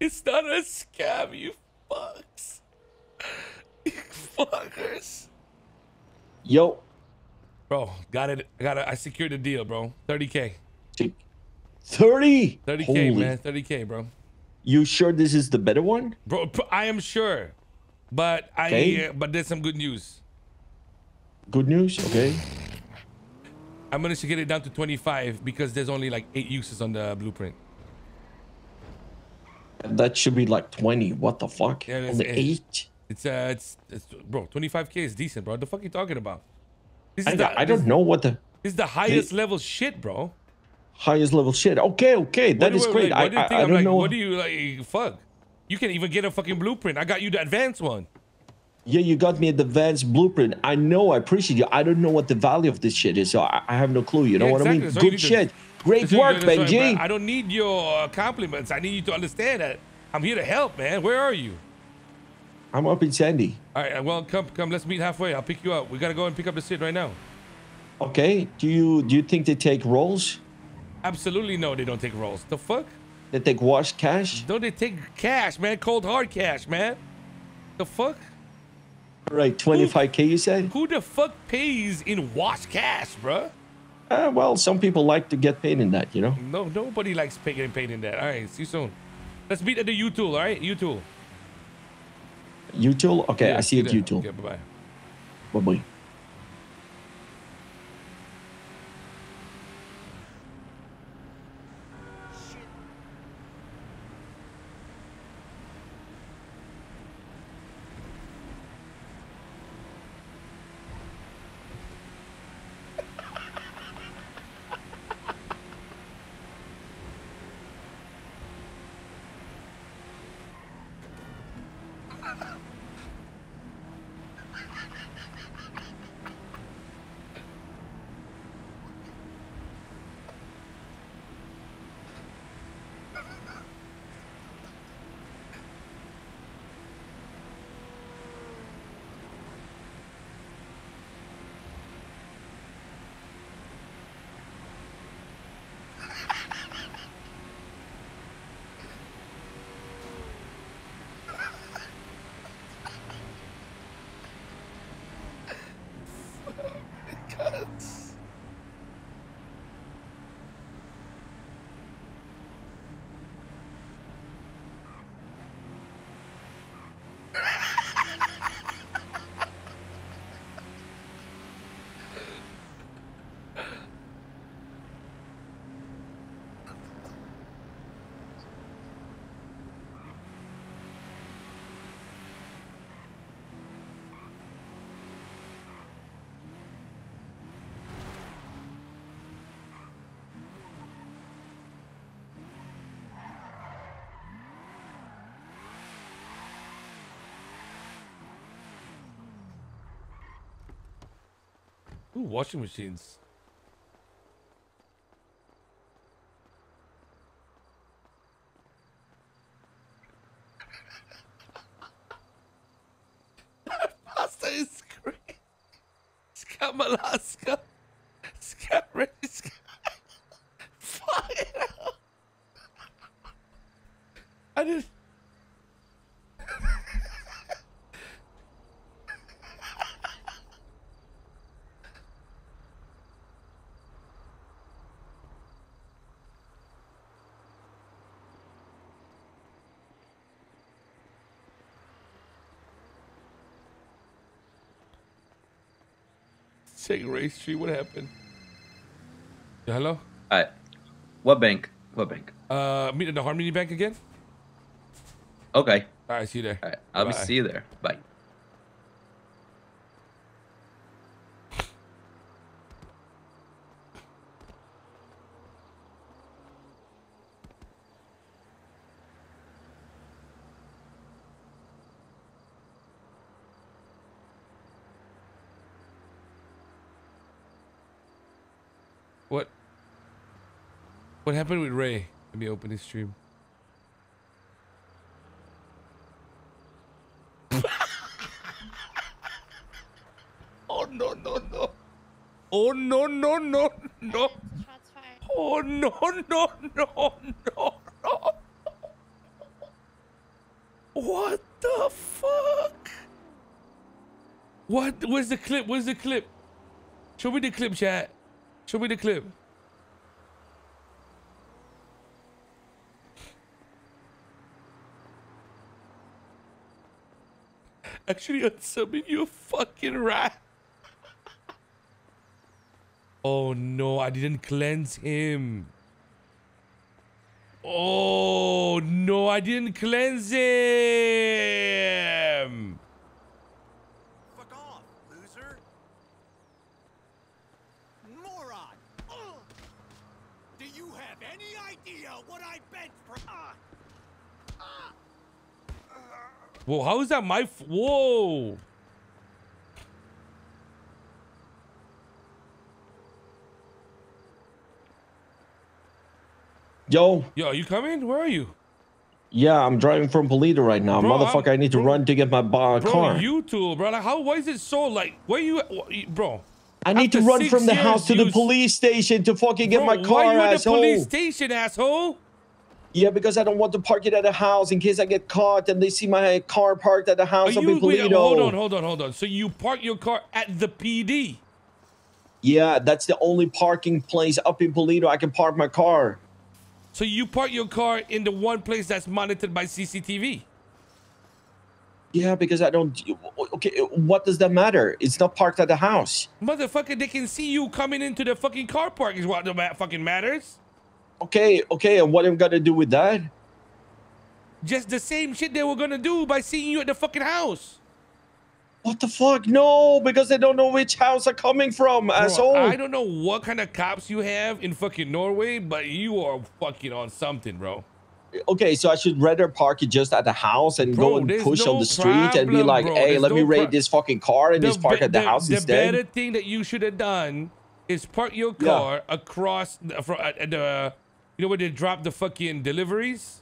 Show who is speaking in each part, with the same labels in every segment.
Speaker 1: It's not a scam, you fucks. You fuckers.
Speaker 2: Yo,
Speaker 1: Bro, got it. I got it. I secured the deal, bro. 30K.
Speaker 2: thirty.
Speaker 1: 30K,
Speaker 2: Holy.
Speaker 1: man. 30K, bro.
Speaker 2: You sure this is the better one?
Speaker 1: Bro, I am sure. But I
Speaker 2: Okay.
Speaker 1: but there's some good news.
Speaker 2: Good news. Okay.
Speaker 1: I managed to get it down to 25 because there's only like eight uses on the blueprint.
Speaker 2: That should be like twenty. What the fuck?
Speaker 1: Yeah, it's-
Speaker 2: Only
Speaker 1: it-
Speaker 2: eight.
Speaker 1: It's uh, it's, it's bro, 25k is decent, bro. What the fuck you talking about? This
Speaker 2: I,
Speaker 1: the,
Speaker 2: I don't
Speaker 1: this,
Speaker 2: know what the
Speaker 1: This is the highest level shit, bro.
Speaker 2: highest level shit. Okay, okay, that
Speaker 1: do-
Speaker 2: is
Speaker 1: what-
Speaker 2: great.
Speaker 1: like,
Speaker 2: I,
Speaker 1: do
Speaker 2: I? I
Speaker 1: I'm
Speaker 2: don't
Speaker 1: like,
Speaker 2: know.
Speaker 1: What do you like? Fuck. You can even get a fucking blueprint. I got you the advanced one.
Speaker 2: Yeah, you got me the advanced blueprint. I know, I appreciate you. I don't know what the value of this shit is, so I, I have no clue. You know
Speaker 1: Yeah,
Speaker 2: what
Speaker 1: exactly.
Speaker 2: I mean?
Speaker 1: You
Speaker 2: Good
Speaker 1: need to-
Speaker 2: shit. Great
Speaker 1: what-
Speaker 2: work, Benji.
Speaker 1: I don't need your uh, compliments. I need you to understand that I'm here to help, man. Where are you?
Speaker 2: I'm up in Sandy.
Speaker 1: All right, well, come, come. Let's meet halfway. I'll pick you up. We gotta go and pick up the shit right now.
Speaker 2: Okay. Do you do you think they take rolls?
Speaker 1: Absolutely no, they don't take rolls. The fuck?
Speaker 2: They take wash cash?
Speaker 1: Don't they take cash, man? Cold hard cash, man. The fuck?
Speaker 2: Right, 25k you said?
Speaker 1: Who the fuck pays in wash cash, bruh?
Speaker 2: Uh, well, some people like to get paid in that, you know?
Speaker 1: No, nobody likes pay, getting paid in that. All right, see you soon. Let's meet at the YouTool, all right? YouTool.
Speaker 2: YouTool? Okay, I see it,
Speaker 1: there.
Speaker 2: YouTool.
Speaker 1: Okay, bye-bye.
Speaker 2: Bye-bye.
Speaker 1: Ooh, washing machines. Pasta is great. Scam Alaska. Scam Scam. Fuck it up. I didn't. Check race street. What happened? Yeah, hello?
Speaker 3: Alright. What bank? What bank?
Speaker 1: Uh, meet at the Harmony Bank again?
Speaker 3: Okay.
Speaker 1: All right, see you there.
Speaker 3: Alright. I'll be
Speaker 1: Bye.
Speaker 3: see you there. Bye.
Speaker 1: What? What happened with Ray? Let me open his stream. oh no no no! Oh no no no no! Oh no no no no no! What the fuck? What? Where's the clip? Where's the clip? Show me the clip, chat. Show me the clip. Actually, unsubbing you fucking rat. oh no, I didn't cleanse him. Oh no, I didn't cleanse him.
Speaker 4: Fuck off, loser! Moron! Ugh. Do you have any idea what I bent for? Ah! Ah!
Speaker 1: Whoa, how is that my? F- Whoa.
Speaker 2: Yo,
Speaker 1: Yo, are you coming? Where are you?
Speaker 2: yeah, I'm driving from Paleto right now.
Speaker 1: Bro,
Speaker 2: Motherfucker,
Speaker 1: I'm-
Speaker 2: I need to
Speaker 1: bro-
Speaker 2: run to get my bar
Speaker 1: Bro,
Speaker 2: car.
Speaker 1: YouTube, bro. Like, how? Why is it so like? Where you, bro?
Speaker 2: I need to run from the house to the police station to fucking get my car,
Speaker 1: why you at the police station, asshole?
Speaker 2: Yeah, because I don't want to park it at the house in case I get caught and they see my car parked at the
Speaker 1: Are
Speaker 2: house up
Speaker 1: you?
Speaker 2: in
Speaker 1: Wait,
Speaker 2: Paleto.
Speaker 1: hold on, hold on, hold on. So you park your car at the PD?
Speaker 2: Yeah, that's the only parking place up in Paleto I can park my car.
Speaker 1: So you park your car in the one place that's monitored by CCTV?
Speaker 2: Yeah, because I don't. Okay, what does that matter? It's not parked at the house.
Speaker 1: Motherfucker, they can see you coming into the fucking car park is what the fucking matters.
Speaker 2: Okay, okay, and what am I gonna do with that?
Speaker 1: Just the same shit they were gonna do by seeing you at the fucking house.
Speaker 2: What the fuck? No, because they don't know which house I'm coming from,
Speaker 1: Bro,
Speaker 2: asshole.
Speaker 1: I don't know what kind of cops you have in fucking Norway, but you are fucking on something, bro.
Speaker 2: Okay, so I should rather park it just at the house and
Speaker 1: Bro,
Speaker 2: go and push on the street and be like,
Speaker 1: bro.
Speaker 2: hey, let me raid this fucking car and just park at the, house
Speaker 1: the
Speaker 2: instead.
Speaker 1: better thing that you should have done is park your
Speaker 2: Yeah.
Speaker 1: car across the, at the, you know where they drop the fucking deliveries.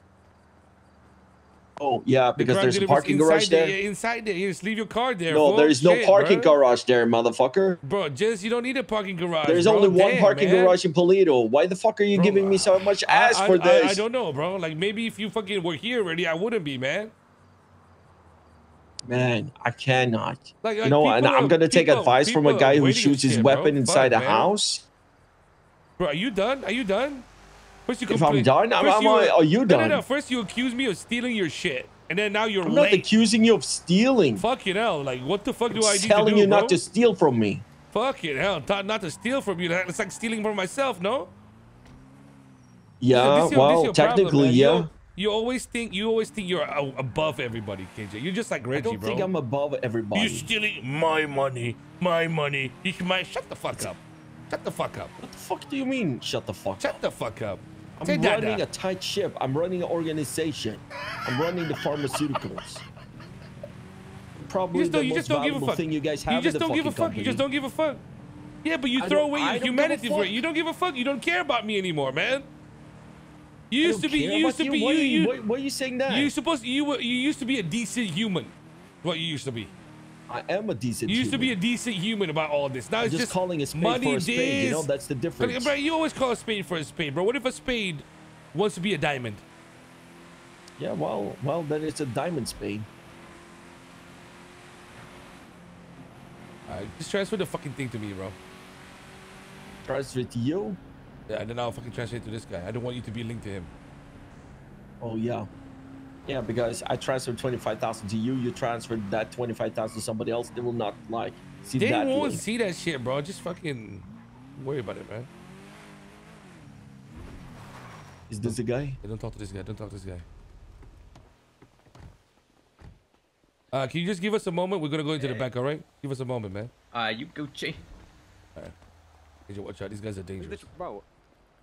Speaker 2: Oh, yeah, because there's a parking garage there.
Speaker 1: Yeah, inside there, you just leave your car there.
Speaker 2: No,
Speaker 1: fool.
Speaker 2: there is no
Speaker 1: Shit,
Speaker 2: parking
Speaker 1: bro.
Speaker 2: garage there, motherfucker.
Speaker 1: Bro, just you don't need a parking garage.
Speaker 2: There's
Speaker 1: bro.
Speaker 2: only one parking
Speaker 1: man.
Speaker 2: garage in Paleto. Why the fuck are you
Speaker 1: Bro,
Speaker 2: giving me so much ass
Speaker 1: I,
Speaker 2: for this?
Speaker 1: I, don't know, bro. Like maybe if you fucking were here already, I wouldn't be, man.
Speaker 2: Man, I cannot.
Speaker 1: Like,
Speaker 2: you know, and I'm gonna take
Speaker 1: people-
Speaker 2: advice from a guy who shoots his
Speaker 1: shit, bro.
Speaker 2: weapon inside
Speaker 1: Fuck,
Speaker 2: a
Speaker 1: man.
Speaker 2: house.
Speaker 1: Bro, are you done? Are you done? First you
Speaker 2: If I'm done, I'm-
Speaker 1: first
Speaker 2: I'm- uh, are you
Speaker 1: No, no, no. First you accuse me of stealing your shit, and then now you're
Speaker 2: I'm not accusing you of stealing.
Speaker 1: Fucking hell! Like, what the fuck do I
Speaker 2: I'm
Speaker 1: need
Speaker 2: telling
Speaker 1: to do,
Speaker 2: you
Speaker 1: bro?
Speaker 2: not to steal from me.
Speaker 1: Fucking hell! Not, not to steal from you. It's like stealing from myself, no?
Speaker 2: Yeah,
Speaker 1: This your-
Speaker 2: well,
Speaker 1: problem,
Speaker 2: technically,
Speaker 1: man.
Speaker 2: yeah.
Speaker 1: You, you always think you always think you're uh, above everybody, KJ. You're just like
Speaker 2: I
Speaker 1: Reggie,
Speaker 2: don't
Speaker 1: bro.
Speaker 2: think I'm above everybody.
Speaker 1: You're stealing my money, my money. It's my. Shut the fuck up. Shut the fuck up.
Speaker 2: What the fuck do you mean? Shut the fuck up.
Speaker 1: Shut
Speaker 2: up.
Speaker 1: the fuck up.
Speaker 2: I'm running a tight ship. I'm running an organization. I'm running the pharmaceuticals. Probably
Speaker 1: You just don't,
Speaker 2: the
Speaker 1: you
Speaker 2: most
Speaker 1: just don't give a fuck.
Speaker 2: thing you guys have
Speaker 1: You just don't give a fuck.
Speaker 2: company.
Speaker 1: You just don't give a fuck. Yeah, but you
Speaker 2: I
Speaker 1: throw away your
Speaker 2: don't give a
Speaker 1: humanity for it. You don't give a fuck. You don't care about me anymore, man. You used to be. You used to be. You. you
Speaker 2: why, why are you saying that?
Speaker 1: You supposed you were you used to be a decent human. What you used to be.
Speaker 2: I am a decent.
Speaker 1: You used to be a decent human about all this. Now
Speaker 2: I'm
Speaker 1: it's
Speaker 2: just,
Speaker 1: just,
Speaker 2: calling a spade
Speaker 1: money
Speaker 2: for a spade. You know that's the
Speaker 1: But,
Speaker 2: difference.
Speaker 1: bro, you always call a spade for a spade, bro. What if a spade wants to be a diamond?
Speaker 2: Yeah, well, well, then it's a diamond spade.
Speaker 1: Alright, just transfer the fucking thing to me, bro.
Speaker 2: Transfer it to you.
Speaker 1: Yeah, and then I'll fucking transfer it to this guy. I don't want you to be linked to him.
Speaker 2: Oh yeah, yeah. Because I transferred twenty five thousand to you. You transferred that twenty five thousand to somebody else. They will not like see
Speaker 1: They
Speaker 2: that.
Speaker 1: won't
Speaker 2: link.
Speaker 1: see that shit, bro. Just fucking worry about it, man.
Speaker 2: Is this the guy?
Speaker 1: Hey, don't talk to this guy. Don't talk to this guy. Uh, can you just give us a moment? We're gonna go into the back, all right? Give us a moment, man.
Speaker 3: Uh, you Gucci.
Speaker 1: Hey, watch out. These guys are dangerous.
Speaker 5: Bro,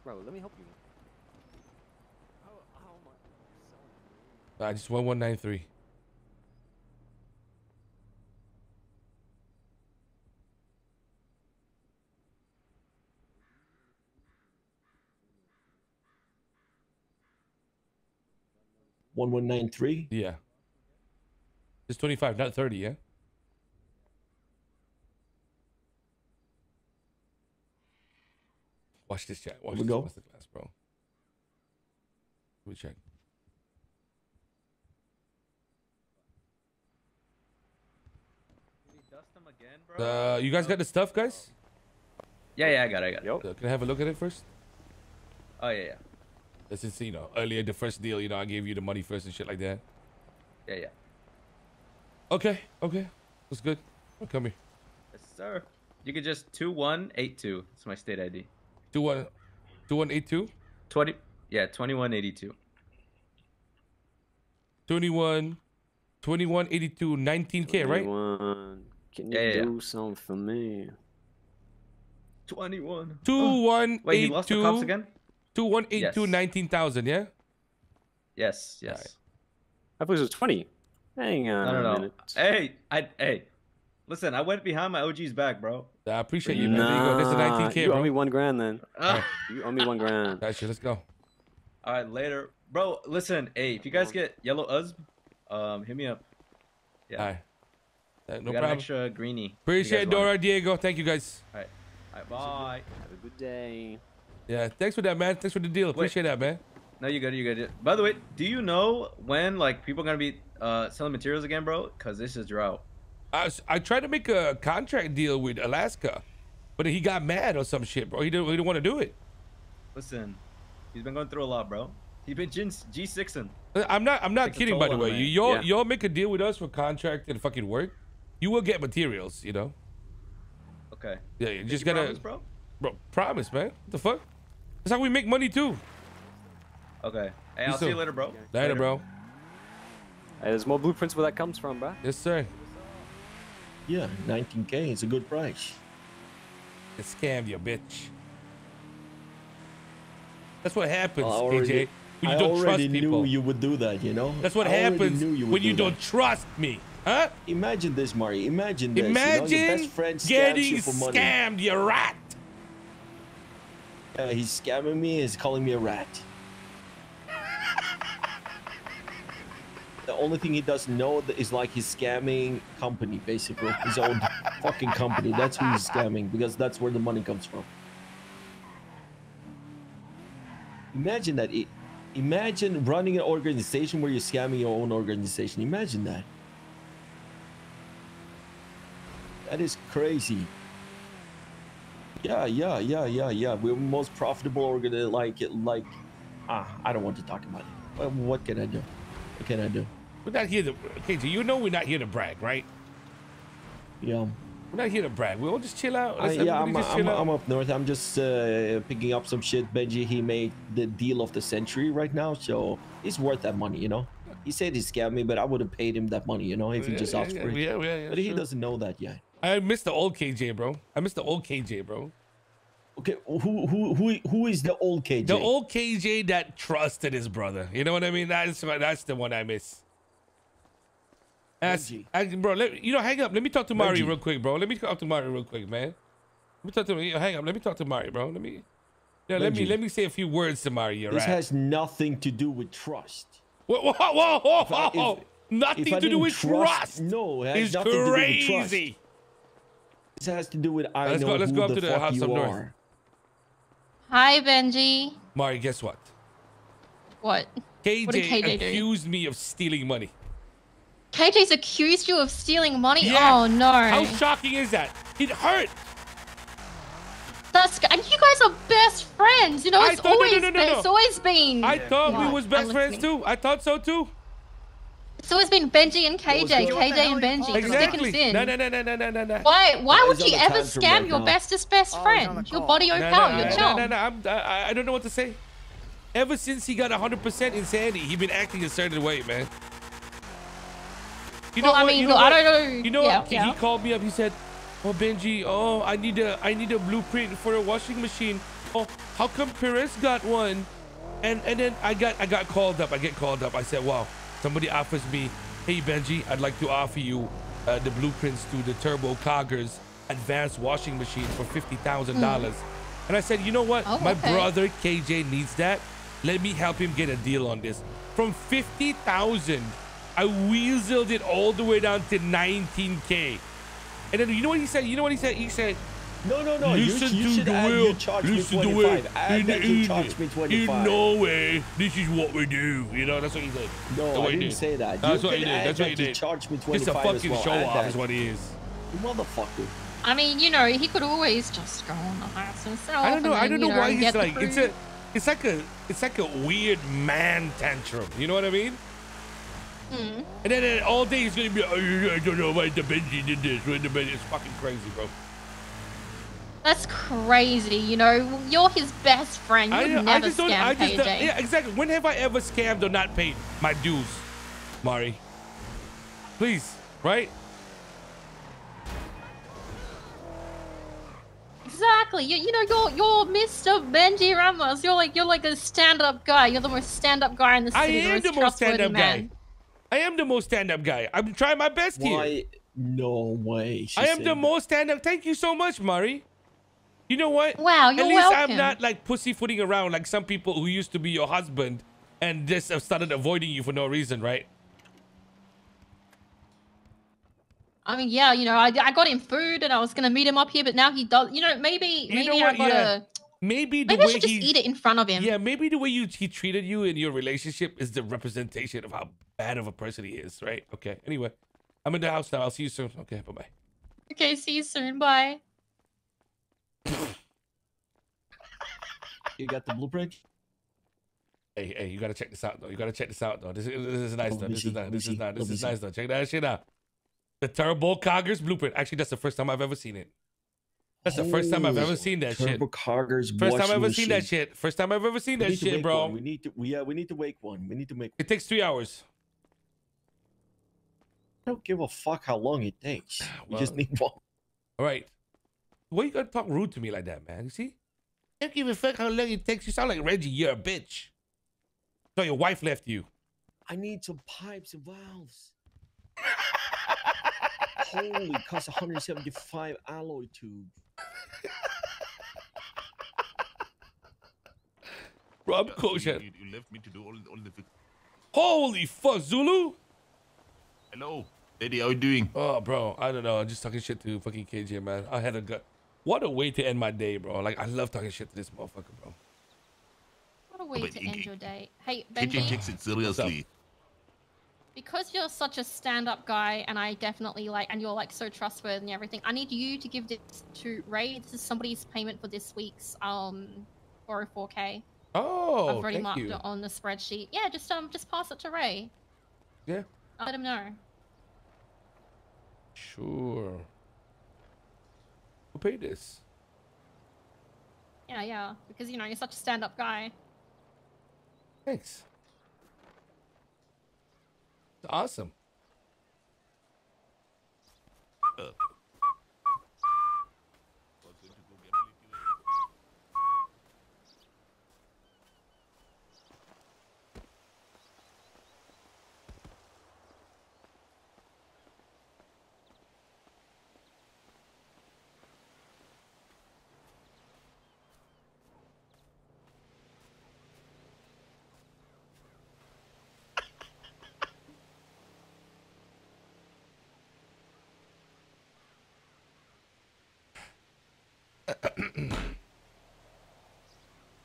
Speaker 5: bro, let me help you. How, how am I?
Speaker 1: Just one one nine three.
Speaker 2: One one nine three.
Speaker 1: Yeah. It's twenty five, not thirty. Yeah. Watch this chat. Watch
Speaker 2: we
Speaker 1: this
Speaker 2: go.
Speaker 1: masterclass, bro. Let me check.
Speaker 3: them again, bro.
Speaker 1: Uh, you guys got the stuff, guys?
Speaker 3: Yeah, yeah, I got it. I got it.
Speaker 5: Yup.
Speaker 1: Uh, can I have a look at it first?
Speaker 3: Oh yeah, yeah,
Speaker 1: This is, you know, earlier the first deal, you know, I gave you the money first and shit like that.
Speaker 3: yeah, yeah.
Speaker 1: Okay, okay. That's good. Come here.
Speaker 3: Yes, sir. You could just two one eight two. It's my state ID.
Speaker 1: Two one, two one eight two,
Speaker 3: Twenty. Yeah, twenty one eighty two.
Speaker 1: 21, 21, 82, 19k, right?
Speaker 5: 21. Can you
Speaker 3: Yeah, yeah, yeah.
Speaker 5: do something for me?
Speaker 3: Twenty one.
Speaker 1: Two one
Speaker 3: Wait, he
Speaker 1: eight
Speaker 3: lost the cops
Speaker 1: two,
Speaker 3: again?
Speaker 1: two one eight two,
Speaker 3: Yes.
Speaker 1: 19,000, yeah?
Speaker 3: Yes, yes.
Speaker 1: Alright.
Speaker 5: I thought it was 20. Hang on
Speaker 3: No, no,
Speaker 5: a
Speaker 3: no.
Speaker 5: minute.
Speaker 3: Hey, I hey. Listen, I went behind my OG's back, bro.
Speaker 1: I appreciate you, man. There you go. There's the 19k,
Speaker 5: you owe me one grand then.
Speaker 3: Ah.
Speaker 5: You owe me one grand.
Speaker 1: Gotcha. Let's go.
Speaker 3: All right, later, bro. Listen, hey, if you guys get yellow USB, um, hit me up. Yeah,
Speaker 1: All right. Uh,
Speaker 3: we
Speaker 1: no
Speaker 3: got an
Speaker 1: problem.
Speaker 3: extra greenie.
Speaker 1: Appreciate
Speaker 3: guys
Speaker 1: it, Dora, Diego. Thank you, guys.
Speaker 3: All right, all right, bye.
Speaker 5: Have a good day.
Speaker 1: Yeah, thanks for that, man. Thanks for the deal. Appreciate that, man.
Speaker 3: No, you good, you good. By the way, do you know when like people are gonna be uh selling materials again, bro? Cause this is drought.
Speaker 1: I, I tried to make a contract deal with Alaska, but he got mad or some shit, bro. He didn't, he didn't want to do it.
Speaker 3: Listen, he's been going through a lot, bro. He's been G sixing.
Speaker 1: Uh, I'm not. I'm not
Speaker 3: Takes
Speaker 1: kidding. By the way,
Speaker 3: a
Speaker 1: you,
Speaker 3: man.
Speaker 1: y'all
Speaker 3: Yeah.
Speaker 1: y'all make a deal with us for contract and fucking work. You will get materials. You know.
Speaker 3: Okay.
Speaker 1: Yeah, you
Speaker 3: Did
Speaker 1: just
Speaker 3: you
Speaker 1: gotta,
Speaker 3: promise, bro.
Speaker 1: bro. Promise, man. What the fuck? That's how we make money too.
Speaker 3: Okay. Hey,
Speaker 1: You
Speaker 3: I'll see you later, bro.
Speaker 1: Later, bro.
Speaker 5: Hey, there's more blueprints where that comes from, bro.
Speaker 1: Yes, sir.
Speaker 2: Yeah, 19k is a good price.
Speaker 1: They scammed you, bitch. That's what happens,
Speaker 2: Well, I already-
Speaker 1: KJ. When you
Speaker 2: I
Speaker 1: don't
Speaker 2: already
Speaker 1: trust
Speaker 2: knew
Speaker 1: people.
Speaker 2: you would do that, you know?
Speaker 1: That's what
Speaker 2: I
Speaker 1: happens
Speaker 2: knew you would
Speaker 1: when you
Speaker 2: do
Speaker 1: don't trust me, huh?
Speaker 2: Imagine this, Mari. Imagine this.
Speaker 1: Imagine
Speaker 2: you know, your best friend
Speaker 1: getting
Speaker 2: you for money.
Speaker 1: scammed, you rat.
Speaker 2: Uh, he's scamming me. He's calling me a rat. the only thing he doesn't know is like he's scamming company, basically his own fucking company. That's who he's scamming because that's where the money comes from. Imagine that. Imagine running an organization where you're scamming your own organization. Imagine that. That is crazy. Yeah, yeah, yeah, yeah, yeah. We're most profitable organ like it like ah, I don't want to talk about it. What, can I do? What can I do?
Speaker 1: We're not here to, KJ. You know we're not here to brag, right?
Speaker 2: Yeah.
Speaker 1: We're not here to brag. We'll just chill out. Let's
Speaker 2: yeah, I'm,
Speaker 1: just
Speaker 2: I'm,
Speaker 1: chill out.
Speaker 2: I'm up north. I'm just uh, picking up some shit. Benji, he made the deal of the century right now, so it's worth that money, you know. He said he scammed me, but I would have paid him that money, you know, if he
Speaker 1: Yeah,
Speaker 2: just
Speaker 1: yeah,
Speaker 2: asked
Speaker 1: yeah,
Speaker 2: for it.
Speaker 1: yeah, yeah, yeah,
Speaker 2: but he doesn't know that yet.
Speaker 1: I miss the old KJ, bro. I miss the old KJ, bro.
Speaker 2: Okay, who who who who is the old KJ?
Speaker 1: The old KJ that trusted his brother. You know what I mean? That's that's the one I miss.
Speaker 2: Benji.
Speaker 1: I, bro, let, you know, hang up. Let me talk to Mari real quick, bro. Let me talk to Mari real quick, man. Let me talk to him. Hang up. Let me talk to Mari, bro. Let me. Yeah, let me let me say a few words to Mari.
Speaker 2: This
Speaker 1: right.
Speaker 2: has nothing to do with trust.
Speaker 1: Whoa, whoa, whoa, whoa,
Speaker 2: If I- if-
Speaker 1: Nothing
Speaker 2: if
Speaker 1: to do with trust.
Speaker 2: No, it has
Speaker 1: It's
Speaker 2: nothing to do with trust.
Speaker 1: Crazy.
Speaker 2: This has to do with I
Speaker 1: Let's
Speaker 2: know
Speaker 1: go- let's
Speaker 2: who
Speaker 1: go up
Speaker 2: the
Speaker 1: to the
Speaker 2: fuck
Speaker 1: house
Speaker 2: you
Speaker 1: up north.
Speaker 2: are.
Speaker 6: Hi, Benji.
Speaker 1: Mari, guess what?
Speaker 6: What?
Speaker 1: KJ,
Speaker 6: What did KJ do?
Speaker 1: accused me of stealing money.
Speaker 6: KJ's accused you of stealing money?
Speaker 1: Yeah.
Speaker 6: Oh no.
Speaker 1: How shocking is that? It hurt.
Speaker 6: That's and you guys are best friends. You know, it's
Speaker 1: thought- no, no,
Speaker 6: always
Speaker 1: no, no,
Speaker 6: been, it's always been
Speaker 1: I thought we was best friends too. I thought so too.
Speaker 6: It's always been Benji and KJ. KJ and Benji.
Speaker 1: Exactly.
Speaker 6: sin.
Speaker 1: No, no, no, no, no, no, no, no.
Speaker 6: Why? Why would
Speaker 2: he's
Speaker 6: you ever scam your bestest best
Speaker 5: Oh, he's on
Speaker 6: friend? Your body, your
Speaker 1: No,
Speaker 6: pal,
Speaker 1: no,
Speaker 6: your
Speaker 1: no,
Speaker 6: chum.
Speaker 1: no, no, I'm, I, I don't know what to say. Ever since he got 100% insanity, he's been acting a certain way, man. You
Speaker 6: Well, I
Speaker 1: what?
Speaker 6: mean,
Speaker 1: you know
Speaker 6: look, I
Speaker 1: what?
Speaker 6: don't know.
Speaker 1: You know
Speaker 6: Yeah,
Speaker 1: what?
Speaker 6: yeah.
Speaker 1: He called me up. He said, "Oh, Benji, oh, I need a, I need a blueprint for a washing machine. Oh, how come Perez got one?" And and then I got, I got called up. I get called up. I said, "Wow, somebody offers me, hey Benji, I'd like to offer you uh, the blueprints to the Turbo Coggers advanced washing machine for fifty thousand dollars." And I said, "You know what?
Speaker 6: Hmm. Oh,
Speaker 1: My
Speaker 6: okay.
Speaker 1: brother KJ needs that. Let me help him get a deal on this. From fifty thousand, I weaseled it all the way down to nineteen k. And then you know what he said? You know what he said? He said,
Speaker 2: No, no, no. You,
Speaker 1: "Listen
Speaker 2: you
Speaker 1: to
Speaker 2: should
Speaker 1: the
Speaker 2: add,
Speaker 1: will.
Speaker 2: you charge me
Speaker 1: Listen to the will.
Speaker 2: 25. Add
Speaker 1: In
Speaker 2: that you charge me
Speaker 1: in
Speaker 2: 25.
Speaker 1: Norway, this is what we do. You know, that's what he said.
Speaker 2: No,
Speaker 1: That's
Speaker 2: I didn't
Speaker 1: did.
Speaker 2: say that.
Speaker 1: That's
Speaker 2: you
Speaker 1: what he
Speaker 2: can
Speaker 1: did.
Speaker 2: add
Speaker 1: That's what
Speaker 2: that
Speaker 1: he
Speaker 2: you
Speaker 1: did.
Speaker 2: charge me
Speaker 1: It's
Speaker 2: 25
Speaker 1: a fucking
Speaker 2: well.
Speaker 1: show
Speaker 2: Add
Speaker 1: off,
Speaker 2: that.
Speaker 1: is what he is.
Speaker 2: Motherfucker.
Speaker 6: I mean, you know, he could always just go on the house himself.
Speaker 1: I don't know.
Speaker 6: and
Speaker 1: I don't
Speaker 6: you
Speaker 1: know why he's like it's a it's like a it's like a weird man tantrum. You know what I mean?
Speaker 6: Hmm.
Speaker 1: And then uh, all day he's gonna be, oh, I don't know why the Benji did this. Why the Benji? It's fucking crazy, bro.
Speaker 6: That's crazy. You know, you're his best friend. You
Speaker 1: I,
Speaker 6: would
Speaker 1: I
Speaker 6: never
Speaker 1: just don't.
Speaker 6: scam
Speaker 1: I just don't, yeah, exactly. When have I ever scammed or not paid my dues, Mari? Please, right?
Speaker 6: Exactly. You, you know, you're you're Mr. Benji Ramos. You're like you're like a stand-up guy. You're the most stand-up guy in the
Speaker 1: I
Speaker 6: city.
Speaker 1: am
Speaker 6: most
Speaker 1: the most stand-up
Speaker 6: man.
Speaker 1: guy. I am the most stand-up guy. I'm trying my best here.
Speaker 2: Why? No way.
Speaker 1: I am
Speaker 2: said
Speaker 1: the most stand-up. Thank you so much, Mari. You know what?
Speaker 6: Wow, you're
Speaker 1: At least
Speaker 6: welcome.
Speaker 1: I'm not like pussyfooting around like some people who used to be your husband and just have started avoiding you for no reason, right?
Speaker 6: I mean, yeah, you know, I, I got him food and I was gonna meet him up here, but now he does. You know, maybe
Speaker 1: You
Speaker 6: maybe
Speaker 1: know
Speaker 6: I gotta.
Speaker 1: Yeah. Maybe the
Speaker 6: Maybe I
Speaker 1: way
Speaker 6: should just
Speaker 1: he,
Speaker 6: eat it in front of him.
Speaker 1: Yeah, maybe the way you he treated you in your relationship is the representation of how bad of a person he is, right? Okay. Anyway, I'm in the house now. I'll see you soon. Okay, bye bye.
Speaker 6: Okay, see you soon. Bye.
Speaker 2: You got the blueprint?
Speaker 1: Hey, hey, you gotta check this out though. You gotta check this out though. This, is- this is nice though. This is nice. This is nice. This is nice though. Check that shit out. The Turbo Coggers blueprint. Actually, that's the first time I've ever seen it. That's the first time I've ever seen that shit.
Speaker 2: Turbo Coggers
Speaker 1: First time I've ever seen that shit. First time I've ever seen that shit, bro.
Speaker 2: One. We need to. We, yeah, we need to make one. We need to make.
Speaker 1: It takes three hours.
Speaker 2: I don't give a fuck how long it takes. We just need one.
Speaker 1: All right. Why you gotta talk rude to me like that, man? You see? Don't give a fuck how long it takes. You sound like Reggie. You're a bitch. So your wife left you.
Speaker 2: I need some pipes and valves. Holy, it costs 175 alloy tube.
Speaker 1: Rob I'm
Speaker 7: You,
Speaker 1: kosher.
Speaker 7: you, you left me to do all, all the.
Speaker 1: Holy fuck, Zulu.
Speaker 7: Hello, Daddy. How you doing?
Speaker 1: Oh, bro, I don't know. I'm just talking shit to fucking KJ, man. I had a gut. What a way to end my day, bro. Like, I love talking shit to this motherfucker, bro.
Speaker 6: What a way
Speaker 7: but
Speaker 6: to end your day. Hey,
Speaker 7: KJ
Speaker 6: Benji,
Speaker 7: takes it seriously.
Speaker 6: because you're such a stand-up guy, and I definitely like, and you're like so trustworthy and everything. I need you to give this to Ray. This is somebody's payment for this week's um 404k.
Speaker 1: Oh,
Speaker 6: I've already
Speaker 1: thank
Speaker 6: marked
Speaker 1: you.
Speaker 6: it on the spreadsheet. Yeah, just um, just pass it to Ray.
Speaker 1: Yeah,
Speaker 6: I'll let him know.
Speaker 1: sure. Paid this?
Speaker 6: Yeah, yeah, because you know you're such a stand-up guy.
Speaker 1: Thanks. Awesome.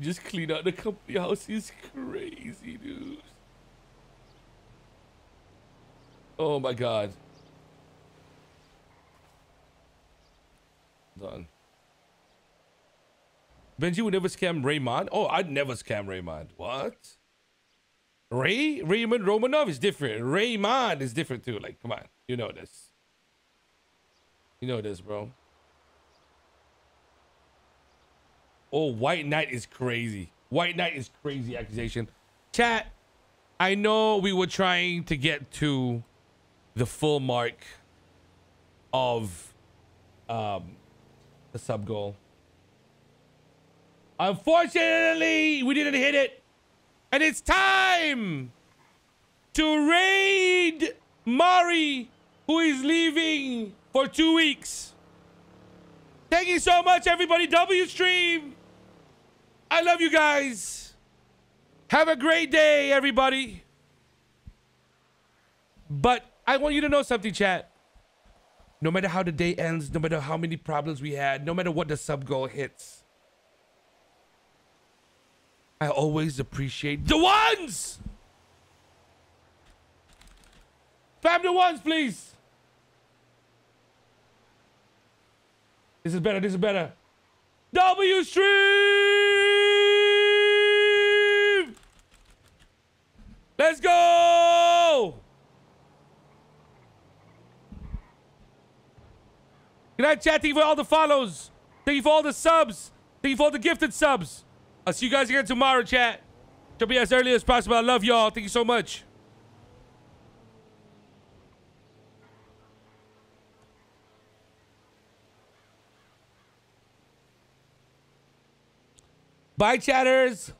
Speaker 1: Just clean out the company house is crazy, dude. Oh my god. Done. Benji would never scam Raymond. Oh, I'd never scam Raymond. What? Ray? Raymond Romanov is different. Raymond is different too. Like, come on. You know this. You know this, bro. Oh, White Knight is crazy. White Knight is crazy accusation. Chat, I know we were trying to get to the full mark of um the sub goal. Unfortunately, we didn't hit it. And it's time to raid Mari, who is leaving for two weeks. Thank you so much, everybody. W stream. I love you guys. Have a great day, everybody. But I want you to know something, chat. No matter how the day ends, no matter how many problems we had, no matter what the sub goal hits, I always appreciate the ones. Spam the ones, please. This is better. This is better. W stream. Let's go. Good night, chat. Thank you for all the follows. Thank you for all the subs. Thank you for all the gifted subs. I'll see you guys again tomorrow, chat. Should be as early as possible. I love y'all. Thank you so much. Bye, chatters.